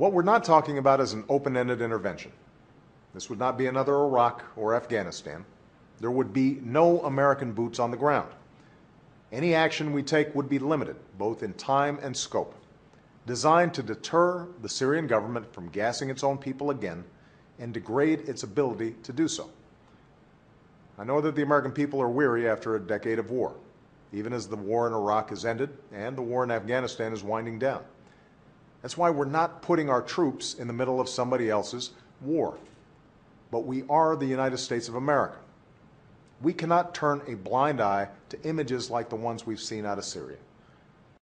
What we're not talking about is an open-ended intervention. This would not be another Iraq or Afghanistan. There would be no American boots on the ground. Any action we take would be limited, both in time and scope, designed to deter the Syrian government from gassing its own people again and degrade its ability to do so. I know that the American people are weary after a decade of war, even as the war in Iraq has ended and the war in Afghanistan is winding down. That's why we're not putting our troops in the middle of somebody else's war. But we are the United States of America. We cannot turn a blind eye to images like the ones we've seen out of Syria.